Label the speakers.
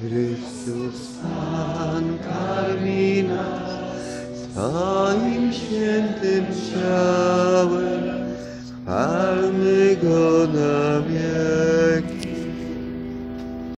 Speaker 1: Chrystus Pan karmi nas swoim świętym ciałem. palmy Go na wieki.